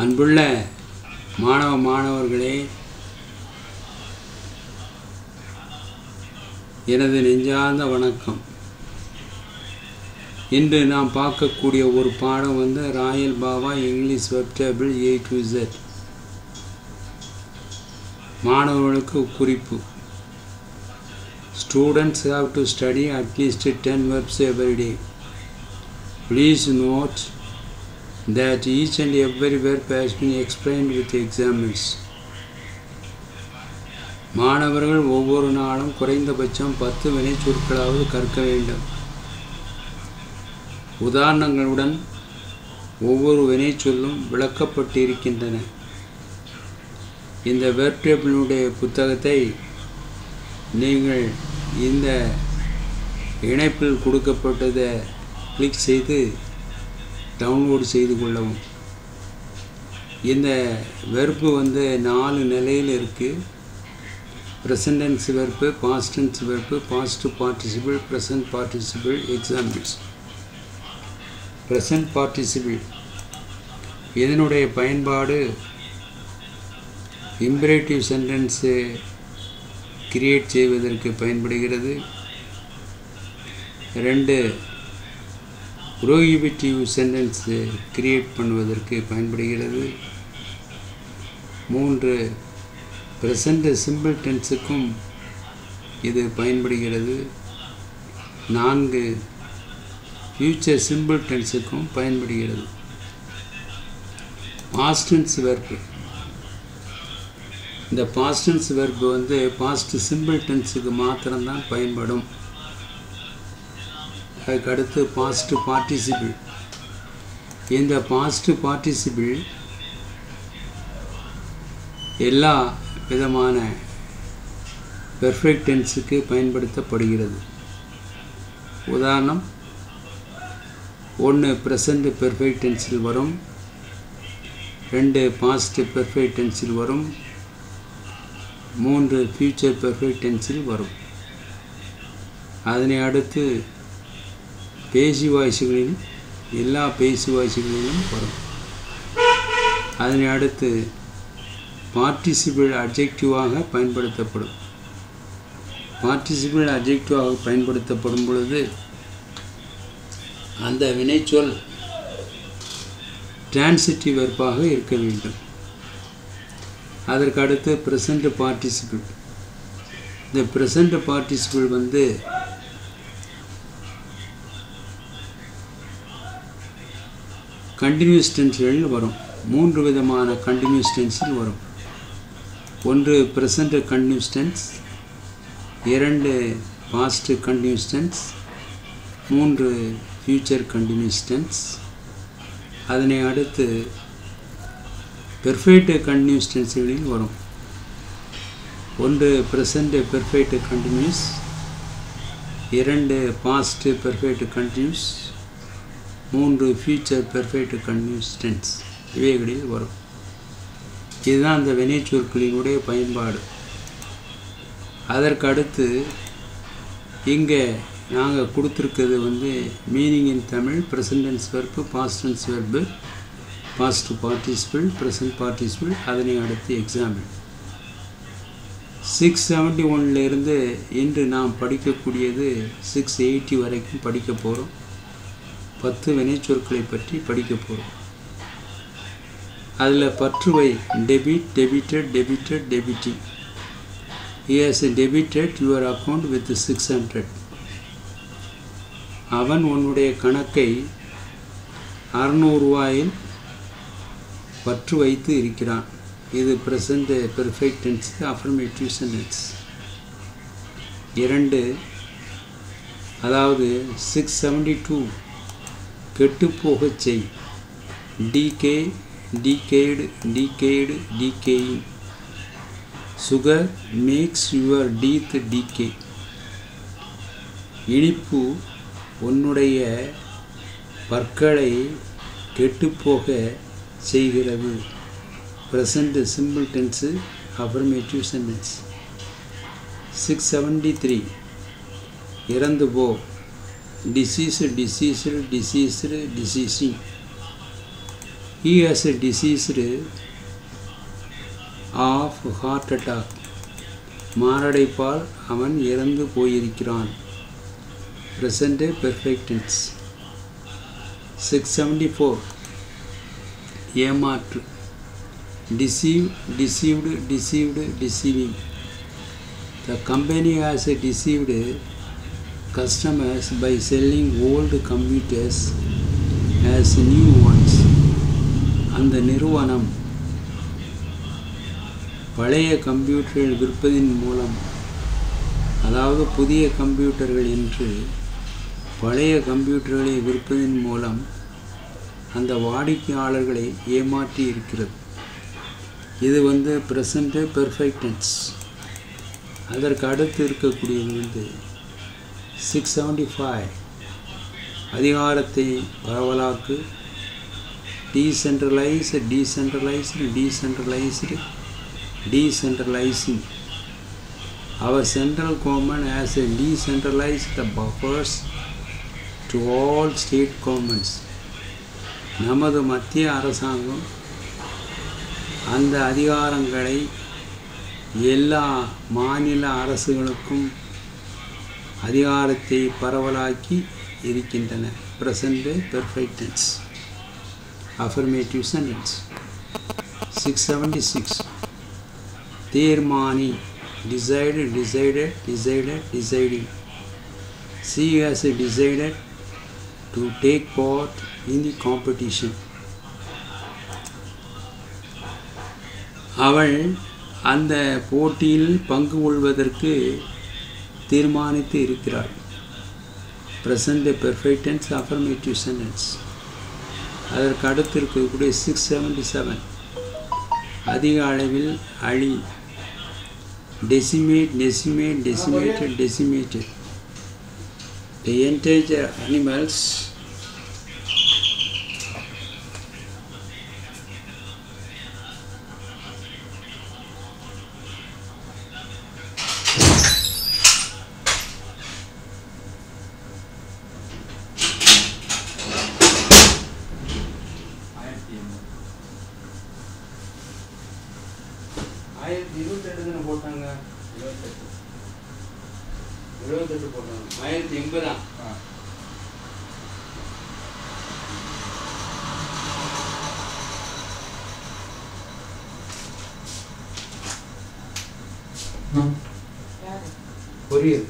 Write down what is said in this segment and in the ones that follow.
அன்புள்ள மாணவ மாணவர்களே எனது நெஞ்சார்ந்த வணக்கம். இன்று நாம் பார்க்கக்கூடிய ஒரு பாடம் வந்து royal Baba English verb table A to Z மாணவர்களுக்கு குறிப்பு. Students have to study at least ten verbs every day please note that each and every verb has been explained with examples. மாணவர்கள் ஒவ்வொரு நாளும் குறைந்தபட்சம் பத்து வினை சொற்களாவது கற்க வேண்டும் உதாரணங்களுடன் ஒவ்வொரு வினை சொல்லும் விளக்கப்பட்டிருக்கின்றன இந்த வெர்டேபிளினுடைய புத்தகத்தை நீங்கள் இந்த இணைப்பில் கொடுக்கப்பட்டதை கிளிக் செய்து டவுன்லோடு செய்து கொள்ளவும். இந்த வெறுப்பு வந்து நாலு நிலையில் இருக்குது present tense verb past tense verb past participle present participle examples present participle இதனுடைய பயன்பாடு இம்பரேட்டிவ் சென்டென்ஸு கிரியேட் செய்வதற்கு பயன்படுகிறது. ரெண்டு ப்ரோஹிபிட்டிவ் சென்டென்ஸு கிரியேட் பண்ணுவதற்கு பயன்படுகிறது. மூன்று ப்ரெசண்ட் சிம்பிள் டென்ஸுக்கும் இது பயன்படுகிறது. நான்கு ஃப்யூச்சர் சிம்பிள் டென்ஸுக்கும் பயன்படுகிறது. Past tense verb. இந்த பாஸ்டன்ஸ் வெர்பு வந்து பாஸ்ட் சிம்பிள் டென்ஸுக்கு மாத்திரம்தான் பயன்படும். அதுக்கு அடுத்து பாஸ்ட் பார்ட்டிசிபிள் இந்த பாஸ்ட் பார்ட்டிசிபிள் எல்லா விதமான பெர்ஃபெக்ட் டென்ஸுக்கு பயன்படுத்தப்படுகிறது. உதாரணம் ஒன்று ப்ரெசண்ட் பெர்ஃபெக்ட் டென்ஸில் வரும் ரெண்டு பாஸ்ட் பெர்ஃபெக்ட் டென்ஸில் வரும் மூன்று ஃப்யூச்சர் பெர்ஃபெக்ட் டென்ஸில் வரும். அதனை அடுத்து பேசி வாய்ஸுகளிலும் எல்லா பேசி வாய்ஸுகளிலும் வரும் அதனை அடுத்து பார்ட்டிசிபிள் அப்ஜெக்டிவாக பயன்படுத்தப்படும். பார்ட்டிசிபிள் அப்ஜெக்டிவாக பயன்படுத்தப்படும் பொழுது அந்த வினைச்சொல் டிரான்சிட்டிவ் வெர்பாக இருக்க வேண்டும். அதற்கு அடுத்து ப்ரெசண்ட் பார்ட்டிசிபிள் இந்த ப்ரெசண்ட் பார்ட்டிசிபிள் வந்து கண்டினியூஸ் டென்ஸ்களில் வரும். மூன்று விதமான கண்டினியூஸ் டென்ஸில் வரும். ஒன்று ப்ரெசண்ட் கண்டினியூஸ் டென்ஸ் இரண்டு பாஸ்ட் கண்டினியூஸ் டென்ஸ் மூன்று ஃப்யூச்சர் கண்டினியூஸ் டென்ஸ் அதனை அடுத்து பெர்ஃபெக்ட் கண்டினியூஸ் டென்ஸ்களில் வரும். ஒன்று ப்ரெசண்ட் பெர்ஃபெக்ட் கண்டினியூஸ் இரண்டு பாஸ்ட் பெர்ஃபெக்ட் கண்டினியூஸ் மூன்று ஃபியூச்சர் பெர்ஃபெக்ட் கன்யூஸ்டன்ஸ் இவைகளில் வரும். இதுதான் அந்த வினைச்சொற்களினுடைய பயன்பாடு. அதற்கு அடுத்து இங்கே நாங்கள் கொடுத்துருக்கிறது வந்து meaning in Tamil present tense verb past tense verb past participle present participle அதனை அடுத்து எக்ஸாம்பிள் சிக்ஸ் செவன்ட்டி ஒன்லேருந்து இன்று நாம் படிக்கக்கூடியது சிக்ஸ் எயிட்டி வரைக்கும் படிக்க போகிறோம் பத்து வினைச்சொற்களை பற்றி படிக்க போகிறோம் அதில் பற்றுவை debit debited debited debiting he's debited your account with six hundred அவன் உன்னுடைய கணக்கை அறநூறுவாயில் பற்று வைத்து இருக்கிறான். இது present perfect tense affirmative sentence இரண்டு அதாவது சிக்ஸ் செவன்டி டூ கெட்டுப்போகச் செய். Decay decayed decayed decaying sugar makes your teeth decay இனிப்பு உன்னுடைய பற்களை கெட்டுப்போக செய்கிறது. Present simple tense affirmative sentence six seventy three இறந்து போ. decease decease decease deceasing he has a diseased of heart attack மாரடைப்பால் அவன் இறந்து போயிருக்கிறான் present perfect tense six seventy four ஏமாற்று deceive deceived deceived deceiving the company has a deceived customers by selling old computers as new ones. அந்த நிறுவனம் பழைய கம்ப்யூட்டர்கள் விற்பதின் மூலம் அதாவது புதிய கம்ப்யூட்டர்கள் என்று பழைய கம்ப்யூட்டர்களை விற்பதின் மூலம் அந்த வாடிக்கையாளர்களை ஏமாற்றி இருக்கிறது. இது வந்து ப்ரெசண்ட்டு பெர்ஃபெக்டன்ஸ் அதற்கு அடுத்து இருக்கக்கூடியது வந்து சிக்ஸ் செவன்டி ஃபைவ் அதிகாரத்தை பரவலாக்கு. Decentralised decentralised decentralised decentralising our central government has a decentralised powers to all state governments நமது மத்திய அரசாங்கம் அந்த அதிகாரங்களை எல்லா மாநில அரசுகளுக்கும் அதிகாரத்தை பரவலாக்கி இருக்கின்றன. Present perfect tense affirmative sentence six seventy six தீர்மானி decide decided decided deciding she has decided to take part in the competition அவள் அந்த போட்டியில் பங்கு கொள்வதற்கு தீர்மானித்து இருக்கிறாள் ப்ரெசண்ட் பெர்ஃபெக்டன்ஸ் அஃபர்மேட்டிவ் சென்டென்ஸ் அதற்கு அடுத்து இருக்கக்கூடிய சிக்ஸ் செவன்டி செவன் அதிக அளவில் அழி. Decimate decimate decimated decimated the endangered animals எழுபத்தெட்டு போட்டாங்க ஆயிரத்தி எண்பதா? ஆ. புரியுது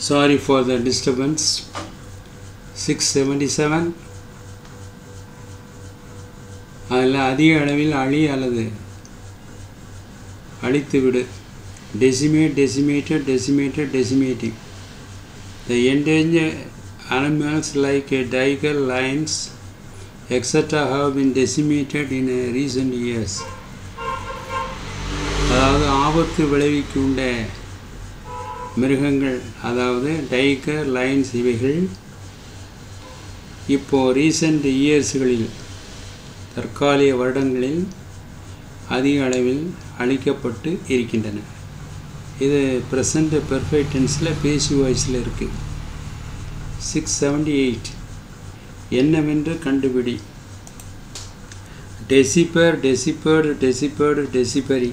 sorry for the disturbance 677 அதில் அதிக அளவில் அழி அல்லது அழித்து விடு decimate decimated decimated decimating the endanger animals like tiger lions extra have been decimated in recent years அதாவது ஆபத்து விளைவிக்கு விளைவிக்கின்ற மிருகங்கள் அதாவது டைகர் லைன்ஸ் இவைகள் இப்போது ரீசண்ட் இயர்ஸ்களில் தற்காலிக வருடங்களில் அதிக அளவில் அழிக்கப்பட்டு இருக்கின்றன. இது ப்ரெசண்ட் பெர்ஃபெக்ட் டென்ஸில் பேசி வாய்ஸில் இருக்குது சிக்ஸ் செவன்டி எயிட் என்னவென்று கண்டுபிடி. Decipher deciphered deciphered deciphering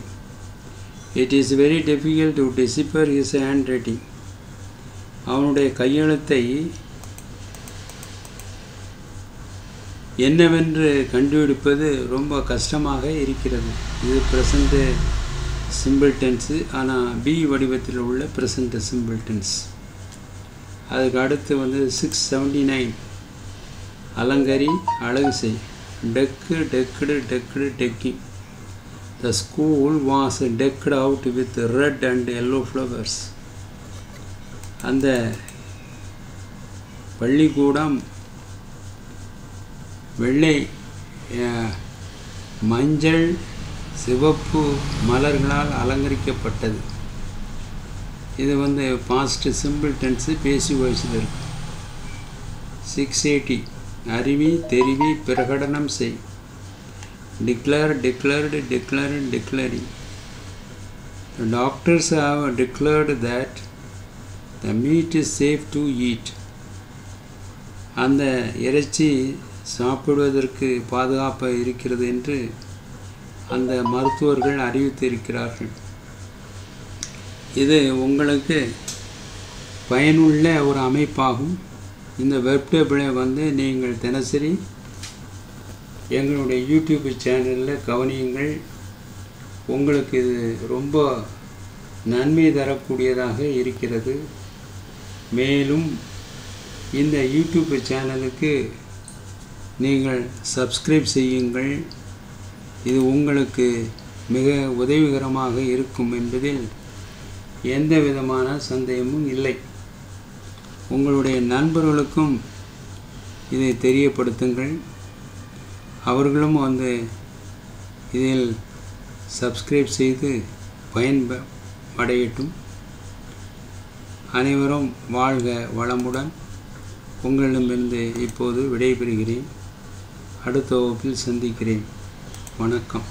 it is very difficult to decipher his handwriting அவனுடைய கையெழுத்தை என்னவென்று கண்டுபிடிப்பது ரொம்ப கஷ்டமாக இருக்கிறது. இது ப்ரெசண்ட்டு சிம்பிள் டென்ஸு ஆனால் பி வடிவத்தில் உள்ள ப்ரெசண்ட் சிம்பிள் டென்ஸ் அதுக்கு அடுத்து வந்து சிக்ஸ் செவன்டி நைன் அலங்கரி அழகு செய். Deck decked decked decking the school was decked out with red and yellow flowers அந்த பள்ளிக்கூடம் வெள்ளை மஞ்சள் சிவப்பு மலர்களால் அலங்கரிக்கப்பட்டது. இது வந்து பாஸ்ட் சிம்பிள் டென்ஸு பேசி வயசில் இருக்கு. சிக்ஸ் எயிட்டி அறிவி தெரிவி பிரகடனம் செய். Declare declared declared declaring doctors have declared that the meat is safe to eat அந்த இறைச்சி சாப்பிடுவதற்கு பாதுகாப்பாக இருக்கிறது என்று அந்த மருத்துவர்கள் அறிவித்திருக்கிறார்கள். இது உங்களுக்கு பயனுள்ள ஒரு அமைப்பாகும். இந்த வெப்டேபிளை வந்து நீங்கள் தினசரி எங்களுடைய யூடியூப் சேனலில் கவனியுங்கள். உங்களுக்கு இது ரொம்ப நன்மை தரக்கூடியதாக இருக்கிறது. மேலும் இந்த யூடியூப் சேனலுக்கு நீங்கள் சப்ஸ்கிரைப் செய்யுங்கள். இது உங்களுக்கு மிக உதவிகரமாக இருக்கும் என்பதில் எந்த விதமான சந்தேகமும் இல்லை. உங்களுடைய நண்பர்களுக்கும் இதை தெரியப்படுத்துங்கள். அவர்களும் வந்து இதில் சப்ஸ்கிரைப் செய்து பயன்ப அடையட்டும் அனைவரும் வாழ்க வளமுடன். உங்களிடமிருந்து இப்போது விடைபெறுகிறேன். அடுத்த வகுப்பில் சந்திக்கிறேன். வணக்கம்.